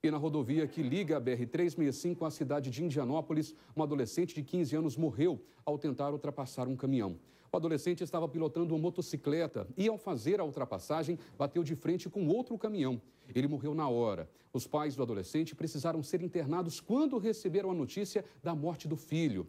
E na rodovia que liga a BR-365 à cidade de Indianópolis, um adolescente de 15 anos morreu ao tentar ultrapassar um caminhão. O adolescente estava pilotando uma motocicleta e, ao fazer a ultrapassagem, bateu de frente com outro caminhão. Ele morreu na hora. Os pais do adolescente precisaram ser internados quando receberam a notícia da morte do filho.